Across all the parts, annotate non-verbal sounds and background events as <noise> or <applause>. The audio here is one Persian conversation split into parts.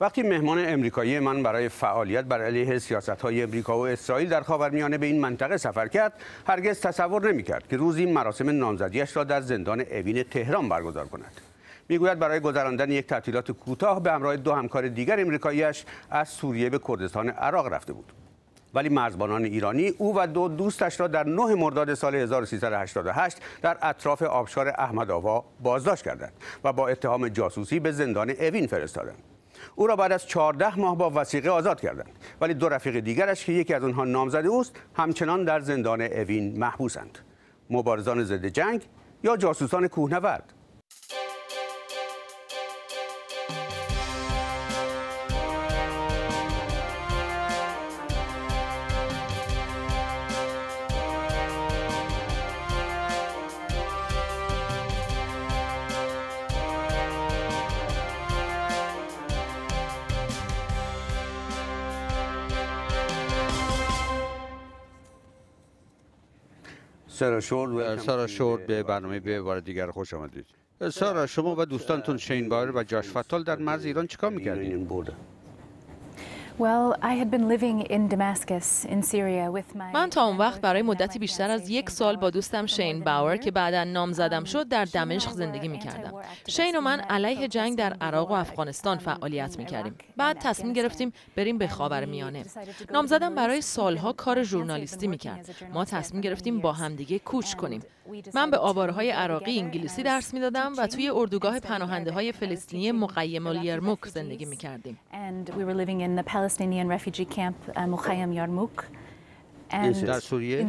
وقتی مهمان امریکایی من برای فعالیت بر علیه سیاست های امریکا و اسرائیل در خاورمیانه به این منطقه سفر کرد هرگز تصور نمی‌کرد که روز این مراسم نامزدیش را در زندان اوین تهران برگزار کند. می‌گوید برای گذراندن یک تعطیلات کوتاه به همراه دو همکار دیگر امریکاییش از سوریه به کردستان عراق رفته بود. ولی مرزبانان ایرانی او و دو دوستش را در 9 مرداد سال 1388 در اطراف آبشار احمدآوا بازداشت کردند و با اتهام جاسوسی به زندان اوین فرستادند. او را بعد از 14 ماه با وسیقه آزاد کردند. ولی دو رفیق دیگرش که یکی از آنها نامزد اوست همچنان در زندان اوین محبوسند. مبارزان ضد جنگ یا جاسوسان کوهنورد. سارا شورد به برنامه به بار دیگر خوش آمدید. سارا شما و دوستانتون شین بایر و جاش فتال در مرز ایران چیکار می‌کردید؟ من تا اون وقت برای مدتی بیشتر از یک سال با دوستم شین باور که بعدا نام زدم شد در دمشق زندگی می کردم. شین و من علیه جنگ در عراق و افغانستان فعالیت می کردیم. بعد تصمیم گرفتیم بریم به خاور میانه. نامزدم برای سالها کار ژورنالیستی می کرد. ما تصمیم گرفتیم با همدیگه کوچ کنیم. من به آوارهای عراقی انگلیسی درس می‌دادم و توی اردوگاه پناهنده های فلسطینی مقیم الیرموک زندگی می کردیم. در سوریه؟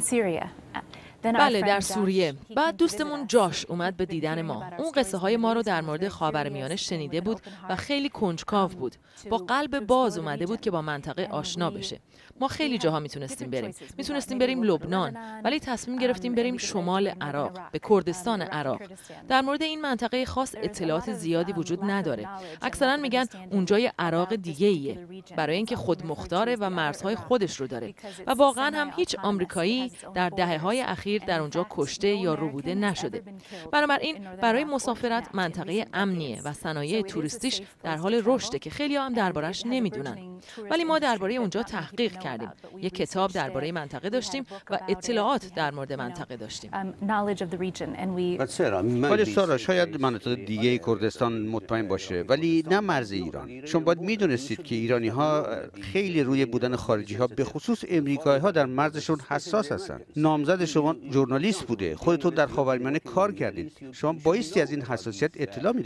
بله در سوریه. بعد دوستمون جاش اومد به دیدن ما. اون قصه های ما رو در مورد خاورمیانه شنیده بود و خیلی کنجکاو بود. با قلب باز اومده بود که با منطقه آشنا بشه. ما خیلی جاها می‌تونستیم بریم. می‌تونستیم بریم لبنان ولی تصمیم گرفتیم بریم شمال عراق به کردستان عراق. در مورد این منطقه خاص اطلاعات زیادی وجود نداره. اکثرا میگن اونجای عراق دیگه ایه برای اینکه خود مختاره و مرزهای خودش رو داره. و واقعا هم هیچ آمریکایی در دهه های اخیر در اونجا کشته یا روبوده نشده. بنابراین برای مسافرت منطقه امنیه و صنایع توریستیش در حال رشده که خیلی هم دربارش نمی‌دونن. ولی ما درباره اونجا تحقیق کردیم. یک کتاب درباره منطقه داشتیم و اطلاعات در مورد منطقه داشتیم. ولی سارا شاید مناطق دیگه کردستان مطمئن باشه ولی نه مرز ایران. شما باید می‌دونستید که ایرانی ها خیلی روی بودن خارجی ها به خصوص امریکایی ها در مرزشون حساس هستن. نامزد شما ژورنالیست بوده. خودتون در خاورمیانه کار کردید شما بایستی از این حساسیت اطلاع می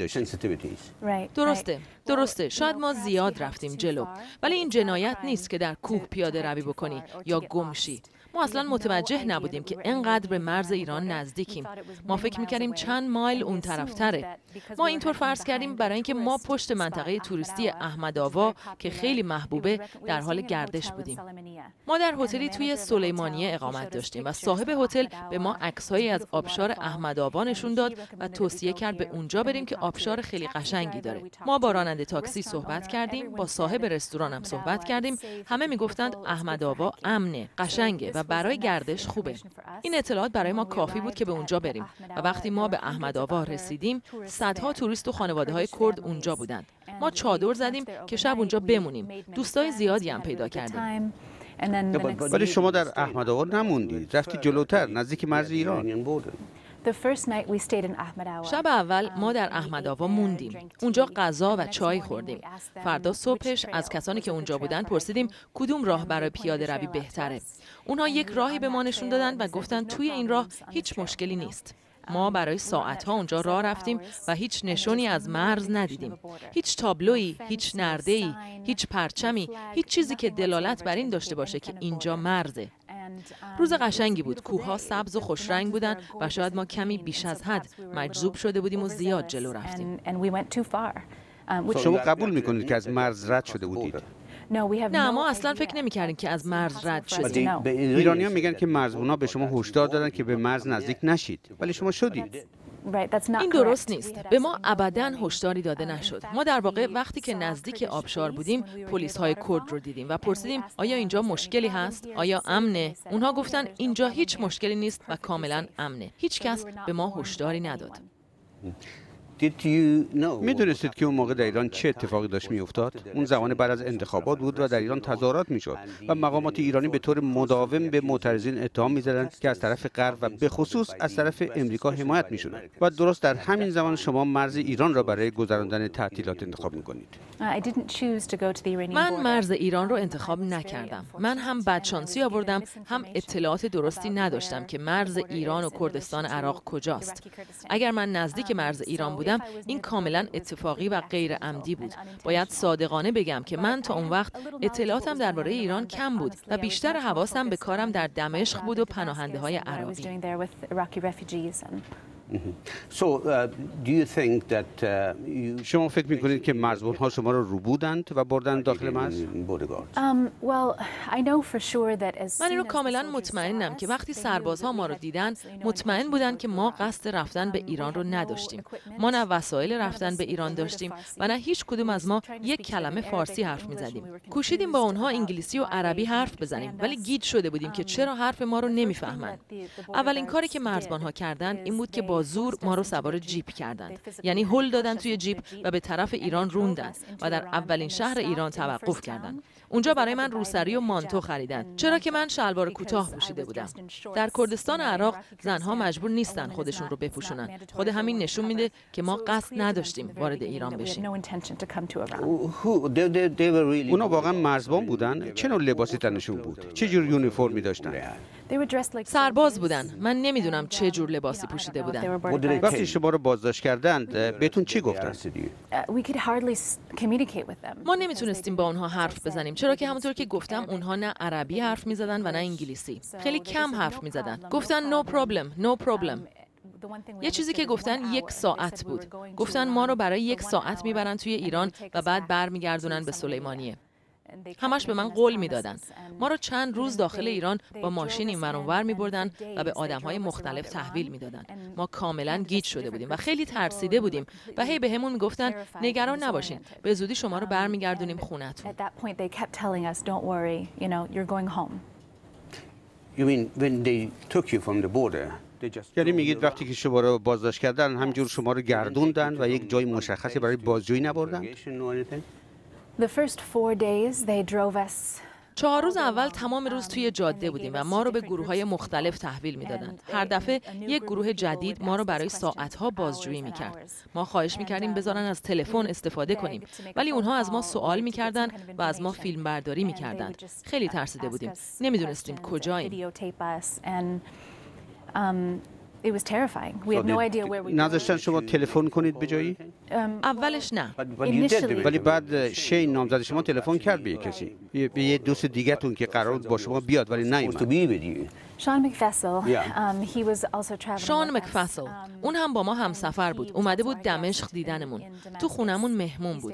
درسته. درسته. شاید ما زیاد رفتیم جلو. ولی این جنایت نیست که در کوه پیاده روی بکنی یا گمشی ما اصلا متوجه نبودیم که انقدر به مرز ایران نزدیکیم. ما فکر می‌کردیم چند مایل اون طرفتره ما اینطور فرض کردیم برای اینکه ما پشت منطقه توریستی احمد آوا که خیلی محبوبه در حال گردش بودیم. ما در هتلی توی سلیمانیه اقامت داشتیم و صاحب هتل به ما عکسهایی از آبشار احمد آوا نشون داد و توصیه کرد به اونجا بریم که آبشار خیلی قشنگی داره. ما با راننده تاکسی صحبت کردیم با صاحب رستورانم صحبت کردیم. همه می‌گفتند احمد آوا امنه قشنگه و برای گردش خوبه. این اطلاعات برای ما کافی بود که به اونجا بریم. و وقتی ما به احمد آوا رسیدیم صدها توریست و خانواده های کرد اونجا بودند. ما چادر زدیم که شب اونجا بمونیم. دوستای زیادی هم پیدا کردیم. ولی شما در احمد آوا نموندید رفتی جلوتر نزدیک مرز ایران. شب اول ما در احمدآوا موندیم. اونجا غذا و چای خوردیم. فردا صبحش از کسانی که اونجا بودن پرسیدیم کدوم راه برای پیاده روی بهتره. اونها یک راهی به ما نشون دادن و گفتن توی این راه هیچ مشکلی نیست. ما برای ساعتها اونجا راه رفتیم و هیچ نشونی از مرز ندیدیم. هیچ تابلویی، هیچ نرده‌ای، هیچ پرچمی، هیچ چیزی که دلالت بر این داشته باشه که اینجا مرزه. روز قشنگی بود کوهها سبز و خوشرنگ بودن و شاید ما کمی بیش از حد مجذوب شده بودیم و زیاد جلو رفتیم شما قبول می‌کنید که از مرز رد شده بودید نه ما اصلا فکر نمی کردیم که از مرز رد شدیم. ایرانی ها میگن که مرزبونا به شما هشدار دادن که به مرز نزدیک نشید. ولی شما شدید. این درست نیست. به ما ابدا هشداری داده نشد. ما در واقع وقتی که نزدیک آبشار بودیم پلیس های کرد رو دیدیم و پرسیدیم آیا اینجا مشکلی هست؟ آیا امنه؟ اونها گفتن اینجا هیچ مشکلی نیست و کاملا امنه. هیچ کس به ما هشداری نداد. می‌دونستید که اون موقع در ایران چه اتفاقی داشت میافتاد؟ اون زمان بعد از انتخابات بود و در ایران تظاهرات می‌شد و مقامات ایرانی به طور مداوم به معترضین اتهام می‌زدند که از طرف غرب و به خصوص از طرف امریکا حمایت می‌شدند. و درست در همین زمان شما مرز ایران را برای گذراندن تعطیلات انتخاب می‌کنید. من مرز ایران رو انتخاب نکردم. من هم بدشانسی آوردم هم اطلاعات درستی نداشتم که مرز ایران و کردستان عراق کجاست. اگر من نزدیک مرز ایران بودم این کاملا اتفاقی و غیر عمدی بود. باید صادقانه بگم که من تا اون وقت اطلاعاتم درباره ایران کم بود و بیشتر حواسم به کارم در دمشق بود و پناهنده های عراقی. شما فکر می‌کنید که مرزبان ها شما را رو بودند و بردن داخل مرز؟ um, من این رو کاملا مطمئنم که وقتی سربازها ما رو دیدن مطمئن بودن که ما قصد رفتن به ایران رو نداشتیم ما نه وسایل رفتن به ایران داشتیم و نه هیچ کدوم از ما یک کلمه فارسی حرف می‌زدیم. کوشیدیم با اونها انگلیسی و عربی حرف بزنیم ولی گیج شده بودیم که چرا حرف ما رو نمی‌فهمند اولین کاری که مرزبان ها کردن این بود که با زور ما رو سوار جیپ کردند. یعنی هل دادن توی جیپ و به طرف ایران روندن و در اولین شهر ایران توقف کردند. اونجا برای من روسری و مانتو خریدن. چرا که من شلوار کوتاه پوشیده بودم. در کردستان عراق زنها مجبور نیستن خودشون رو بپوشونن. خود همین نشون میده که ما قصد نداشتیم وارد ایران بشیم. اونا واقعا مرزبان بودن. چه نوع لباسی تنشون بود؟ چه جور یونیفرمی داشتن سرباز بودن. من نمی‌دونم چه جور لباسی پوشیده بودن. وقتی شما رو بازداشت کردند. بهتون چی گفتن؟ ما نمی‌تونستیم با اونها حرف بزنیم. چرا که همونطور که گفتم اونها نه عربی حرف می‌زدن و نه انگلیسی. خیلی کم حرف می‌زدن. گفتن no problem no problem. یه چیزی که گفتن یک ساعت بود. گفتن ما رو برای یک ساعت می‌برن توی ایران و بعد برمیگردونن به سلیمانیه. همش به من قول می‌دادن. ما رو چند روز داخل ایران با ماشین این ور می بردن و به آدم های مختلف تحویل می‌دادن. ما کاملا گیج شده بودیم و خیلی ترسیده بودیم و هی به همون می‌گفتن نگران نباشین به زودی شما رو برمیگردونیم خونتون یعنی میگید وقتی که شما رو بازداشت کردن همجور شما رو گردوندن و یک جای مشخصی برای بازجویی نبردن چهار روز اول تمام روز توی جاده بودیم و ما رو به گروه های مختلف تحویل می‌دادند. هر دفعه یک گروه جدید ما رو برای ساعتها بازجویی می‌کرد. ما خواهش می‌کردیم بذارن از تلفن استفاده کنیم ولی اونها از ما سوال می‌کردن و از ما فیلم برداری می‌کردند. خیلی ترسیده بودیم. نمی‌دونستیم کجاییم. نذاشتن شما تلفن کنید به جایی؟ اولش نه. ولی بعد شین نامزد شما تلفن کرد به کسی به یه دوست دیگهتون که قرار بود با شما بیاد ولی نیومد. شان مکفسل um, اون هم با ما همسفر بود اومده بود دمشق دیدنمون تو خونمون مهمون بود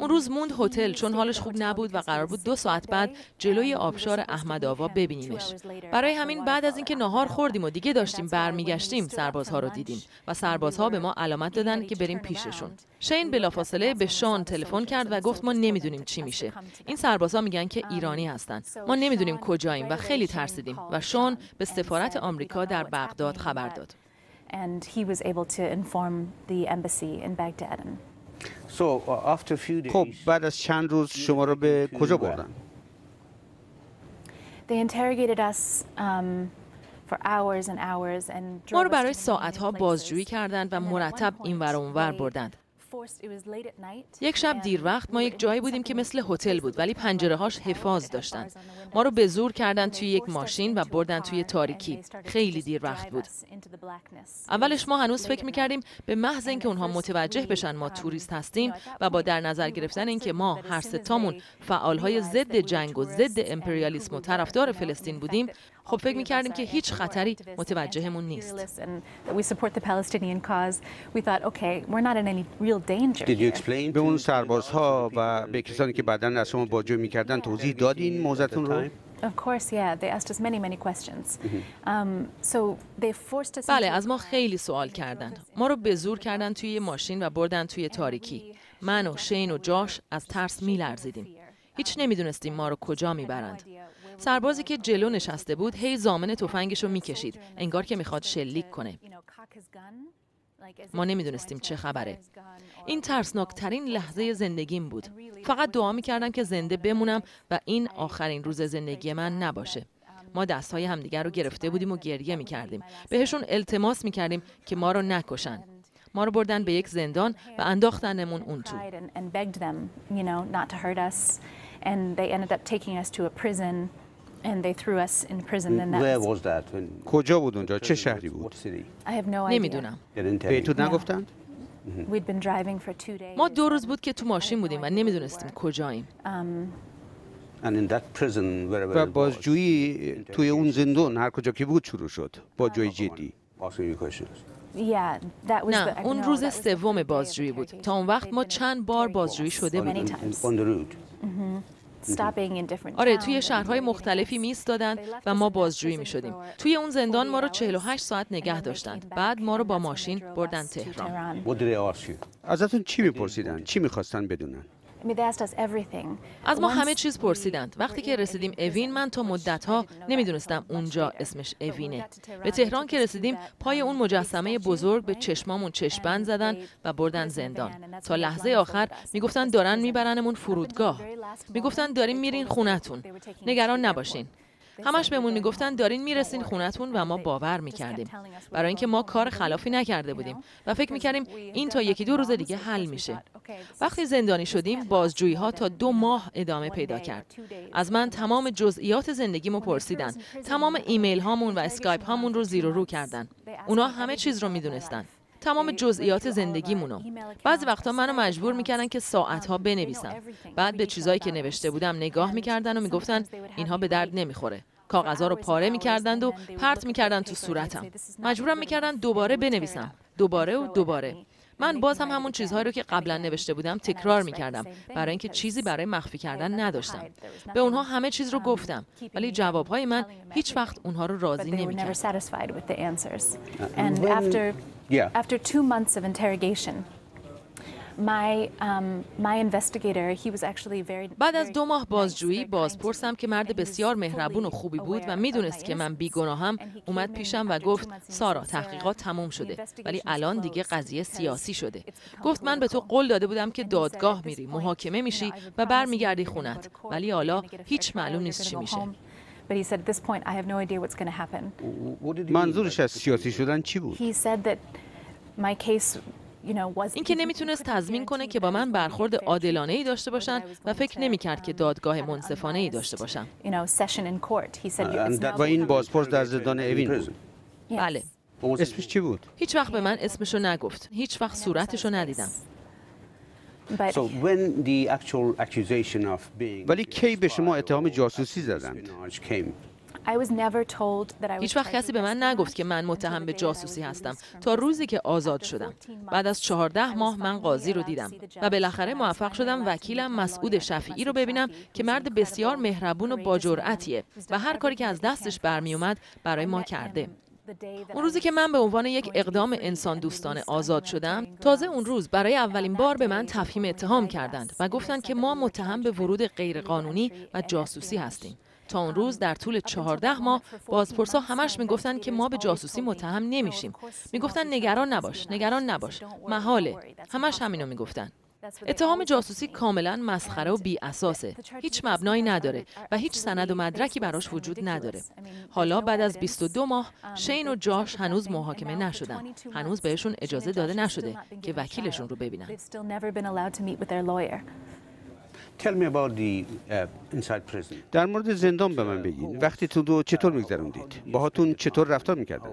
اون روز موند هتل چون حالش خوب نبود و قرار بود دو ساعت بعد جلوی آبشار احمد آوا ببینیمش. برای همین بعد از اینکه نهار خوردیم و دیگه داشتیم برمیگشتیم سربازها رو دیدیم و سربازها به ما علامت دادن که بریم پیششون. شین بلافاصله به شان تلفن کرد و گفت ما نمی‌دونیم چی میشه. این سربازها میگن که ایرانی هستن. ما نمی‌دونیم کجاییم و خیلی ترسیدیم و شان به سفارت آمریکا در بغداد خبر داد. خب بعد از چند روز شما رو به کجا بردن؟ um, ما رو برای ساعتها بازجویی کردند و مرتب این ور اونور بردند. یک شب دیر وقت ما یک جایی بودیم که مثل هتل بود ولی پنجره هاش حفاظ داشتن. ما رو به زور کردن توی یک ماشین و بردن توی تاریکی. خیلی دیر وقت بود. اولش ما هنوز فکر می‌کردیم به محض اینکه اونها متوجه بشن ما توریست هستیم و با در نظر گرفتن اینکه ما هر ستامون فعال ضد جنگ و ضد امپریالیسم و طرفدار فلسطین بودیم خب فکر می‌کردیم که هیچ خطری متوجهمون نیست. به اون سربازها و به کسانی که بعدا از شما باجو می‌کردن توضیح دادین موزتون رو؟ بله از ما خیلی سوال کردن. ما رو به زور کردن توی ماشین و بردن توی تاریکی. من و شین و جاش از ترس میلرزیدیم. هیچ نمی‌دونستیم ما رو کجا می‌برند. سربازی که جلو نشسته بود هی زامن تفنگش رو می‌کشید. انگار که می‌خواد شلیک کنه. ما نمی‌دونستیم چه خبره. این ترسناکترین لحظه زندگیم بود. فقط دعا می‌کردم که زنده بمونم و این آخرین روز زندگی من نباشه. ما دستهای همدیگر رو گرفته بودیم و گریه می‌کردیم. بهشون التماس می‌کردیم که ما رو نکشن. ما رو بردن به یک زندان و انداختنمون اون تو. کجا بود اونجا؟ چه شهری بود؟ نمی‌دونم. بهتون نگفتند؟ ما دو روز بود که تو ماشین بودیم و نمی‌دونستیم کجاییم. و بازجویی توی اون زندان هر کجا که بود شروع شد با جوی جدی. نه اون روز سوم بازجویی بود. تا اون وقت ما چند بار بازجویی شده بودیم. آره توی شهرهای مختلفی میستادن و ما بازجویی می شدیم توی اون زندان ما رو 48 ساعت نگه داشتند بعد ما رو با ماشین بردن تهران. ازتون چی میپرسیدن؟ چی می‌خواستن بدونن؟ از ما همه چیز پرسیدند. وقتی که رسیدیم اوین من تا مدت ها نمی‌دونستم اونجا اسمش اوینه به تهران که رسیدیم پای اون مجسمه بزرگ به چشمامون چشمند زدن و بردن زندان. تا لحظه آخر می‌گفتن دارن میبرنمون فرودگاه. می‌گفتن داریم میرین خونتون. نگران نباشین. همش بهمون می‌گفتن دارین می‌رسین خونتون و ما باور می‌کردیم. برای اینکه ما کار خلافی نکرده بودیم و فکر می‌کردیم این تا یکی دو روز دیگه حل میشه. وقتی زندانی شدیم بازجویی ها تا دو ماه ادامه پیدا کرد. از من تمام جزئیات زندگیمو پرسیدن. تمام ایمیل هامون و اسکایپ هامون رو زیر و رو کردن. اونا همه چیز رو می‌دونستن. تمام جزئیات زندگیمونو. بعضی وقتا منو مجبور می‌کردن که ساعتها بنویسم بعد به چیزایی که نوشته بودم نگاه می‌کردن و می‌گفتن اینها به درد نمی‌خوره. کاغذها رو پاره می‌کردند و پرت می‌کردن تو صورتم. مجبورم می‌کردن دوباره بنویسم دوباره و دوباره. من باز هم همون چیزهایی رو که قبلا نوشته بودم تکرار می کردم برای اینکه چیزی برای مخفی کردن نداشتم. به اونها همه چیز رو گفتم. ولی جوابهای من هیچ وقت اونها رو راضی نمی کرد. Um, بعد از دو ماه بازجویی بازپرسم که مرد بسیار مهربون و خوبی بود و می‌دونست که من بیگناهم اومد پیشم و گفت سارا تحقیقات تموم شده. ولی الان دیگه قضیه سیاسی شده. گفت من به تو قول داده بودم که دادگاه میری محاکمه میشی و برمیگردی خونت. ولی حالا هیچ معلوم نیست چی میشه. منظورش از سیاسی شدن چی بود؟ اینکه نمی‌تونست تضمین کنه که با من برخورد عادلانه ای داشته باشن و فکر نمی‌کرد که دادگاه منصفانه ای داشته باشم. و این بازپرس در زندان اوین بود. بله. اسمش چی بود؟ هیچ وقت به من اسمشو نگفت. هیچ وقت صورتشو ندیدم. ولی کی به شما اتهام جاسوسی زدند؟ هیچ وقت کسی به من نگفت که من متهم به جاسوسی هستم. تا روزی که آزاد شدم. بعد از چهارده ماه من قاضی رو دیدم و بالاخره موفق شدم وکیلم مسعود شفیعی رو ببینم که مرد بسیار مهربون و با جرأتیه و هر کاری که از دستش برمی اومد برای ما کرده. اون روزی که من به عنوان یک اقدام انسان دوستانه آزاد شدم تازه اون روز برای اولین بار به من تفهیم اتهام کردند و گفتند که ما متهم به ورود غیرقانونی و جاسوسی هستیم تا اون روز در طول چهارده ماه بازپرسا همش می‌گفتن که ما به جاسوسی متهم نمیشیم. می‌گفتن نگران نباش نگران نباش. محاله. همش همینو می‌گفتن. اتهام جاسوسی کاملا مسخره و بی اساسه. هیچ مبنایی نداره و هیچ سند و مدرکی براش وجود نداره. حالا بعد از 22 ماه شین و جاش هنوز محاکمه نشدن. هنوز بهشون اجازه داده نشده که وکیلشون رو ببینن. در مورد زندان به من بگین وقتی تو دو چطور میگذروندید باهاتون چطور رفتار می‌کردن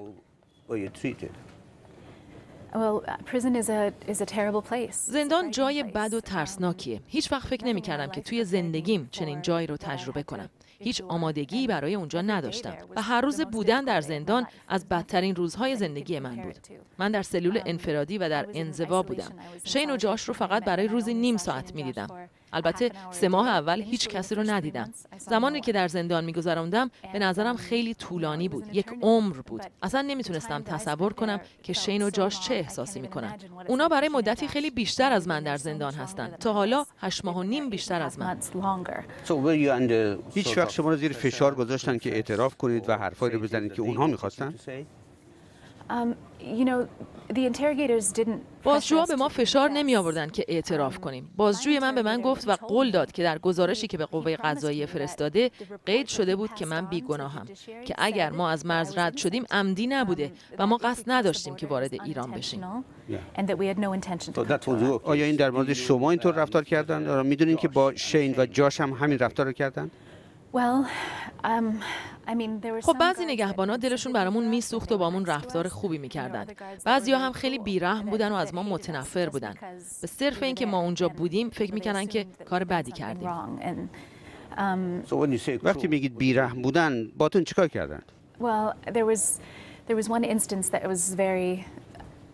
زندان جای بد و ترسناکیه. هیچ وقت فکر نمی کردم که توی زندگیم چنین جایی رو تجربه کنم. هیچ آمادگی برای اونجا نداشتم و هر روز بودن در زندان از بدترین روزهای زندگی من بود. من در سلول انفرادی و در انزوا بودم. شین و جاش رو فقط برای روزی نیم ساعت می دیدم. البته سه ماه اول هیچ کسی رو ندیدم. زمانی که در زندان میگذراندم به نظرم خیلی طولانی بود. یک عمر بود. اصلا نمی‌تونستم تصور کنم که شین و جاش چه احساسی می‌کنن. اونا برای مدتی خیلی بیشتر از من در زندان هستند تا حالا هشت ماه و نیم بیشتر از من. هیچ وقت شما رو زیر فشار گذاشتن که اعتراف کنید و حرفایی رو بزنید که اونها می‌خواستن؟ بازجوها به ما فشار نمی آوردن که اعتراف کنیم. بازجوی من به من گفت و قول داد که در گزارشی که به قوه قضاییه فرستاده قید شده بود که من بیگناهم که اگر ما از مرز رد شدیم عمدی نبوده و ما قصد نداشتیم که وارد ایران بشیم. آیا این در مورد شما اینطور رفتار کردن؟ می‌دونین که با شین و جاش هم همین رفتار رو کردن؟ خب بعضی نگهبانا دلشون برامون میسوخت و بامون رفتار خوبی می‌کردن. بعضی ها هم خیلی بیرحم بودن و از ما متنفر بودن. به صرف اینکه ما اونجا بودیم فکر می‌کنن که کار بدی کردیم. وقتی میگید بیرحم بودن باتون چیکار کردن؟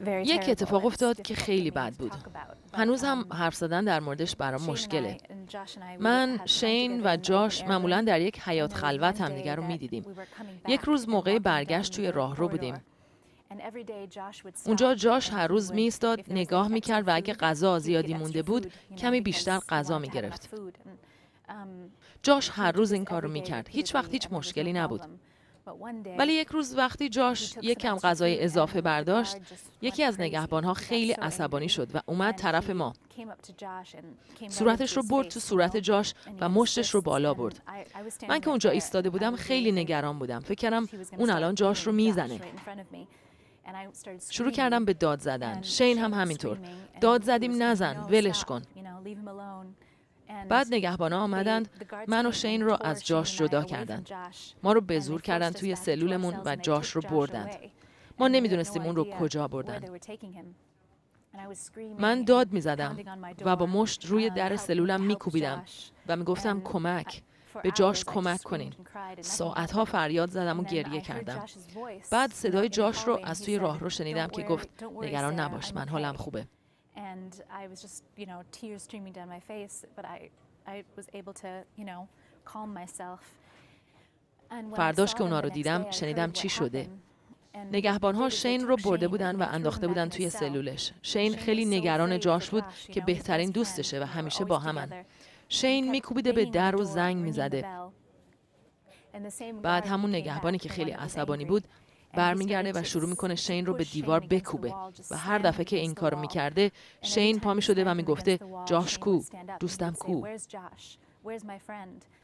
یک اتفاق افتاد که خیلی بد بود. هنوز هم حرف زدن در موردش برام مشکله. من شین و جاش معمولا در یک حیات خلوت همدیگر رو می‌دیدیم. یک روز موقع برگشت توی راهرو بودیم. اونجا جاش هر روز میستاد نگاه می‌کرد و اگه غذا زیادی مونده بود کمی بیشتر غذا می‌گرفت. جاش هر روز این کار رو می‌کرد. هیچ وقت هیچ مشکلی نبود. ولی یک روز وقتی جاش یک کم غذای اضافه برداشت یکی از نگهبانها خیلی عصبانی شد و اومد طرف ما. صورتش رو برد تو صورت جاش و مشتش رو بالا برد. من که اونجا ایستاده بودم خیلی نگران بودم. فکر کردم اون الان جاش رو می‌زنه. شروع کردم به داد زدن. شین هم همینطور. داد زدیم نزن ولش کن. بعد نگهبانا آمدند. من و شین رو از جاش جدا کردند. ما رو به زور کردند توی سلولمون و جاش رو بردند. ما نمی‌دونستیم اون رو کجا بردند. من داد می زدم و با مشت روی در سلولم می کوبیدم و می گفتم کمک. به جاش کمک کنین. ساعتها فریاد زدم و گریه کردم. بعد صدای جاش رو از توی راه رو شنیدم که گفت نگران نباش من حالم خوبه. And I was just, you know, tears streaming down my face, but I, I was able to, you know, calm myself. فرداش که اونا رو دیدم شنیدم چی شده. نگهبانها شین رو برده بودن و انداخته بودن توی سلولش. شین خیلی نگران جاش بود که بهترین دوستشه و همیشه با همن شین میکوبیده به در و زنگ می‌زده. بعد همون نگهبانی که خیلی عصبانی بود برمیگرده و شروع می‌کنه شین رو به دیوار بکوبه و هر دفعه که این کارو می‌کرده شین پا می‌شده و می‌گفته جاش کو دوستم کو.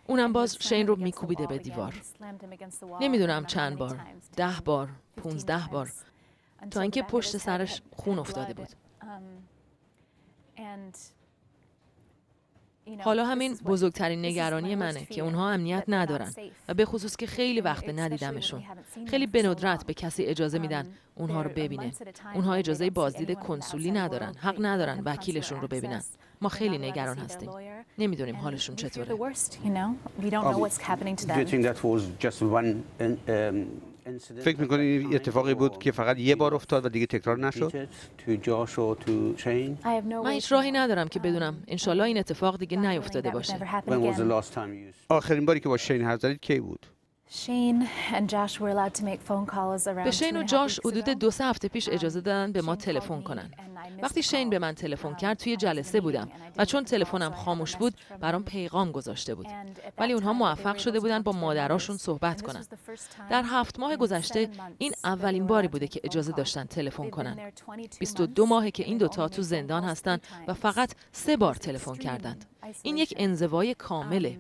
اونم باز شین رو میکوبیده به دیوار. نمی‌دونم چند بار ده بار پونزده بار تا اینکه پشت سرش خون افتاده بود. حالا همین بزرگترین نگرانی منه که اونها امنیت ندارن. و به خصوص که خیلی وقت ندیدمشون. خیلی به ندرت به کسی اجازه میدن اونها رو ببینه. اونها اجازه بازدید کنسولی ندارن. حق ندارن وکیلشون رو ببینن. ما خیلی نگران هستیم. نمی‌دونیم حالشون چطوره. فکر می‌کنید این اتفاقی بود که فقط یه بار افتاد و دیگه تکرار نشد؟ من هیچ راهی ندارم که بدونم. انشالله این اتفاق دیگه نیفتاده باشه. آخرین باری که با شین حرف زدید کی بود؟ به شین و جاش حدود دو سه هفته پیش اجازه دادن به ما تلفن کنن. وقتی شین به من تلفن کرد توی جلسه بودم و چون تلفنم خاموش بود برام پیغام گذاشته بود. ولی اونها موفق شده بودن با مادراشون صحبت کنن. در هفت ماه گذشته این اولین باری بوده که اجازه داشتن تلفن کنن. 22 ماهه که این دوتا تو زندان هستن و فقط سه بار تلفن کردند. این یک انزوای کامله.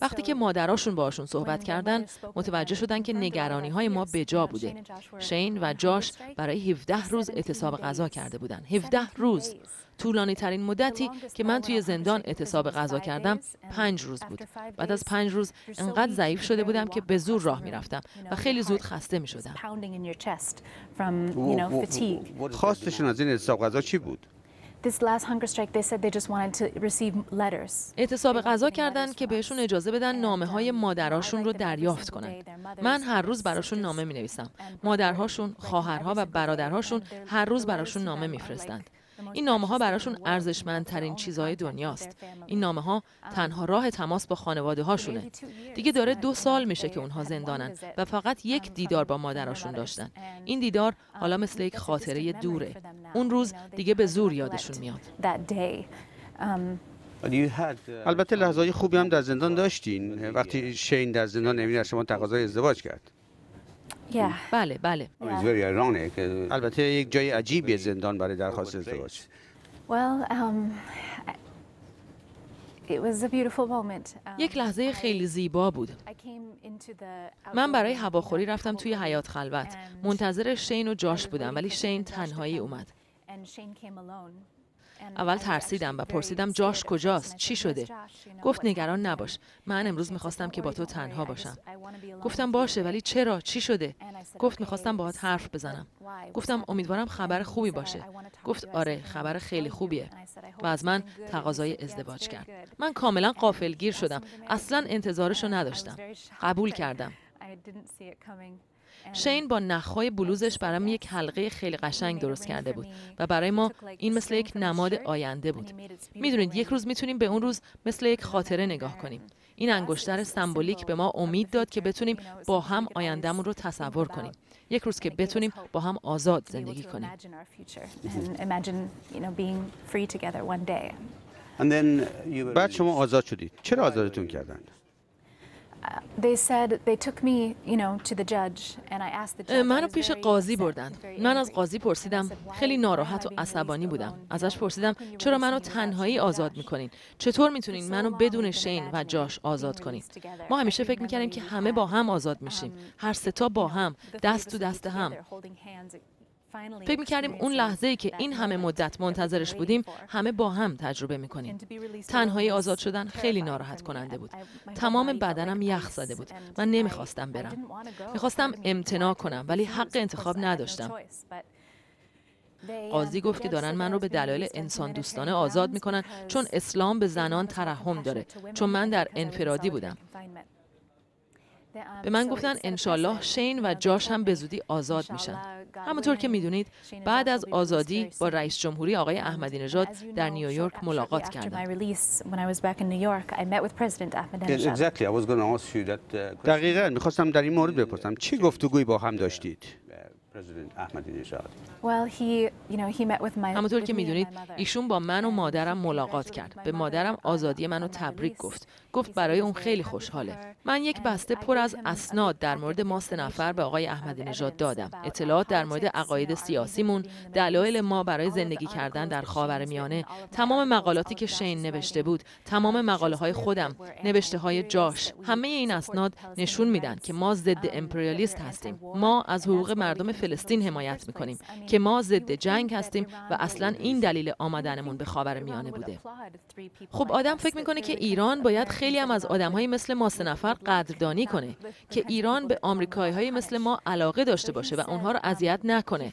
وقتی که مادراشون باشون صحبت کردن متوجه شدن که نگرانی های ما به جا بوده. شین و جاش برای 17 روز اعتصاب غذا کرده بودن. 17 روز. طولانی ترین مدتی که من توی زندان اعتصاب غذا کردم پنج روز بود. بعد از پنج روز انقدر ضعیف شده بودم که به زور راه می‌رفتم و خیلی زود خسته می شدم خواستشون از این اعتصاب غذا چی بود؟ اعتصاب غذا کردن که بهشون اجازه بدن نامه های مادراشون رو دریافت کنن. من هر روز براشون نامه می نویسم. مادرهاشون، خواهرها و برادرهاشون هر روز براشون نامه میفرستند. این نامه ها براشون ارزشمندترین چیزهای دنیاست. این نامه ها تنها راه تماس با خانواده هاشونه. دیگه داره دو سال میشه که اونها زندانن و فقط یک دیدار با مادراشون داشتن. این دیدار حالا مثل یک خاطره دوره. اون روز دیگه به زور یادشون میاد. البته لحظه خوبی هم در زندان داشتین وقتی شین در زندان نمیدن شما تقاضای ازدواج کرد بله بله. البته یک جای عجیبی زندان برای درخواست ازدواج. Um, یک لحظه خیلی زیبا بود. من برای هواخوری رفتم توی حیات خلوت. منتظر شین و جاش بودم ولی شین تنهایی اومد. اول ترسیدم و پرسیدم جاش کجاست؟ چی شده؟ گفت نگران نباش. من امروز می‌خواستم که با تو تنها باشم. گفتم باشه ولی چرا؟ چی شده؟ گفت می‌خواستم باهات حرف بزنم. گفتم امیدوارم خبر خوبی باشه. گفت آره خبر خیلی خوبیه. و از من تقاضای ازدواج کرد. من کاملا قافلگیر شدم. اصلا انتظارشو نداشتم. <laughs> قبول کردم. شین با نخهای بلوزش برام یک حلقه خیلی قشنگ درست کرده بود و برای ما این مثل یک نماد آینده بود. می‌دونید یک روز می‌تونیم به اون روز مثل یک خاطره نگاه کنیم. این انگشتر سمبولیک به ما امید داد که بتونیم با هم آیندهمون رو تصور کنیم. یک روز که بتونیم با هم آزاد زندگی کنیم. بعد شما آزاد شدید. چرا آزادتون کردند منو پیش قاضی بردن. من از قاضی پرسیدم خیلی ناراحت و عصبانی بودم. ازش پرسیدم چرا منو تنهایی آزاد می‌کنین؟ چطور می‌تونین منو بدون شین و جاش آزاد کنین؟ ما همیشه فکر می‌کردیم که همه با هم آزاد میشیم. هر ستا با هم، دست تو دست هم. فکر می‌کردیم اون لحظه ای که این همه مدت منتظرش بودیم همه با هم تجربه می‌کنیم. تنهایی آزاد شدن خیلی ناراحت کننده بود. تمام بدنم یخ زده بود من نمی‌خواستم برم. می‌خواستم امتناع کنم ولی حق انتخاب نداشتم. قاضی گفت که دارن من رو به دلایل انسان دوستانه آزاد می‌کنن چون اسلام به زنان ترحم داره. چون من در انفرادی بودم. به من گفتن انشالله شین و جاش هم به زودی آزاد میشن. همونطور که می‌دونید بعد از آزادی با رئیس جمهوری آقای احمدی نژاد در نیویورک ملاقات کردم دقیقا. می‌خواستم در این مورد بپرسم. چی گفتگویی با هم داشتید؟ همونطور که می‌دونید ایشون با من و مادرم ملاقات کرد. به مادرم آزادی منو تبریک گفت. گفت برای اون خیلی خوشحاله. من یک بسته پر از اسناد در مورد ما سه نفر به آقای احمدی نژاد دادم. اطلاعات در مورد عقاید سیاسیمون دلایل ما برای زندگی کردن در خاورمیانه. تمام مقالاتی که شین نوشته بود تمام مقاله های خودم نوشته های جاش. همه این اسناد نشون میدن که ما ضد امپریالیست هستیم. ما از حقوق مردم فلسطین حمایت می‌کنیم که ما ضد جنگ هستیم و اصلا این دلیل آمدنمون به خاور میانه بوده خب آدم فکر می‌کنه که ایران باید خیلی هم از آدمهایی مثل ما سه نفر قدردانی کنه که ایران به آمریکایی های مثل ما علاقه داشته باشه و اونها رو اذیت نکنه.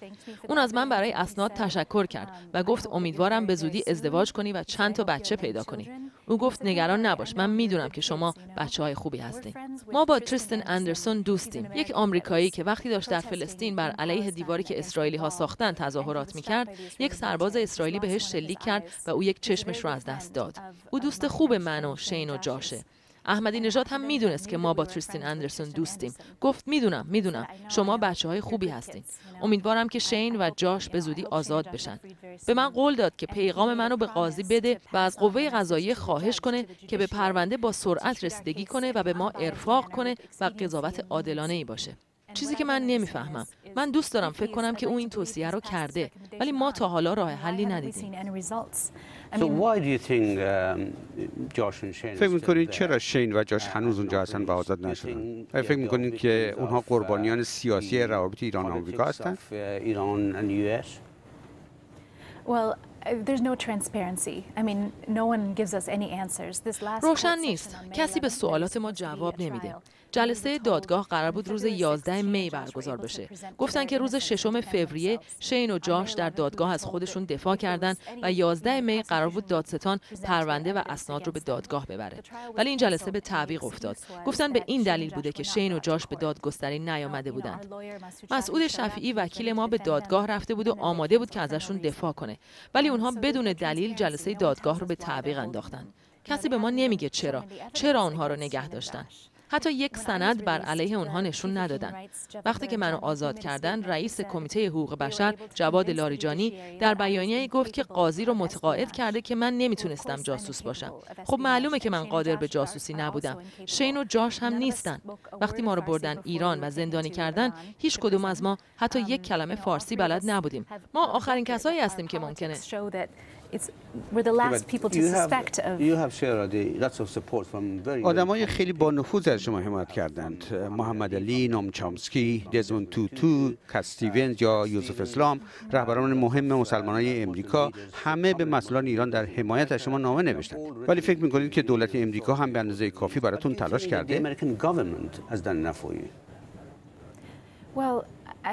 اون از من برای اسناد تشکر کرد و گفت امیدوارم به زودی ازدواج کنی و چند تا بچه پیدا کنی. او گفت نگران نباش من می‌دونم که شما بچه های خوبی هستین. ما با تریستن اندرسون دوستیم. یک آمریکایی که وقتی داشت در فلسطین بر علیه دیواری که اسرائیلی ها ساختن تظاهرات می‌کرد یک سرباز اسرائیلی بهش شلیک کرد و او یک چشمش رو از دست داد. او دوست خوب من و شین و جاشه. احمدی نژاد هم می‌دونست که ما با تریستین اندرسون دوستیم. گفت می‌دونم می‌دونم شما بچه های خوبی هستین. امیدوارم که شین و جاش به زودی آزاد بشن. به من قول داد که پیغام منو به قاضی بده و از قوه قضاییه خواهش کنه که به پرونده با سرعت رسیدگی کنه و به ما ارفاق کنه و قضاوت عادلانه ای باشه. چیزی که من نمی‌فهمم. من دوست دارم فکر کنم که او این توصیه رو کرده ولی ما تا حالا راه حلی ندیدیم. فکر می‌کنید چرا شین و جاش هنوز اونجا هستن و آزاد نشدن؟ فکر می‌کنید که اونها قربانیان سیاسی روابط ایران و آمریکا هستند؟ روشن نیست. کسی به سوالات ما جواب نمیده. جلسه دادگاه قرار بود روز 11 می برگزار بشه. گفتن که روز ششم فوریه شین و جاش در دادگاه از خودشون دفاع کردند و 11 می قرار بود دادستان پرونده و اسناد رو به دادگاه ببره. ولی این جلسه به تعویق افتاد. گفتن به این دلیل بوده که شین و جاش به دادگستری نیامده بودند. مسعود شفیعی وکیل ما به دادگاه رفته بود و آماده بود که ازشون دفاع کنه. ولی اونها بدون دلیل جلسه دادگاه رو به تعویق انداختن. کسی به ما نمیگه چرا چرا اونها رو نگه داشتن حتی یک سند بر علیه اونها نشون ندادن. وقتی که منو آزاد کردن رئیس کمیته حقوق بشر جواد لاریجانی در بیانیه گفت که قاضی رو متقاعد کرده که من نمی‌تونستم جاسوس باشم. خب معلومه که من قادر به جاسوسی نبودم. شین و جاش هم نیستن. وقتی ما رو بردن ایران و زندانی کردن هیچ کدوم از ما حتی یک کلمه فارسی بلد نبودیم. ما آخرین کسایی هستیم که ممکنه. آدمای خیلی با نفوذ از شما حمایت کردند. محمد علی نام چامسکی دزمون توتو کستیونز یا یوسف اسلام رهبران مهم مسلمان های امریکا همه به مسئولان ایران در حمایت از شما نامه نوشتند. ولی فکر می‌کنید که دولت امریکا هم به اندازه کافی براتون تلاش کرده؟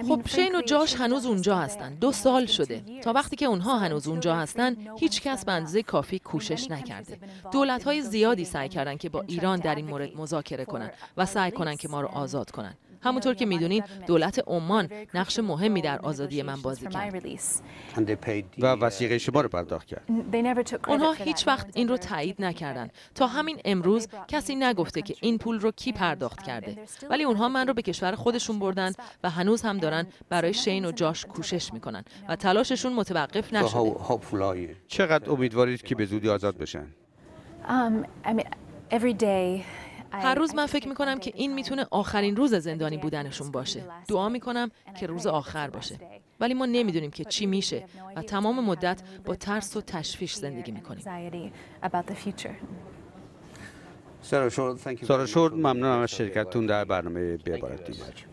خب شین و جاش هنوز اونجا هستن. دو سال شده. تا وقتی که اونها هنوز اونجا هستن هیچ کس به اندازه کافی کوشش نکرده. دولت های زیادی سعی کردن که با ایران در این مورد مذاکره کنن و سعی کنن که ما رو آزاد کنن. همونطور که می‌دونید دولت عمان نقش مهمی در آزادی من بازی کرد. و وسیقه شما رو پرداخت کرد. اونها هیچ وقت این رو تایید نکردن. تا همین امروز کسی نگفته که این پول رو کی پرداخت کرده. ولی اونها من رو به کشور خودشون بردن و هنوز هم دارن برای شین و جاش کوشش می‌کنن و تلاششون متوقف نشده. چقدر امیدوارید که به زودی آزاد بشن؟ هر روز من فکر می‌کنم که این می‌تونه آخرین روز زندانی بودنشون باشه. دعا می‌کنم که روز آخر باشه. ولی ما نمی‌دونیم که چی میشه و تمام مدت با ترس و تشویش زندگی می‌کنیم. سارا شورد ممنونم از شرکتتون. در برنامه به دیگر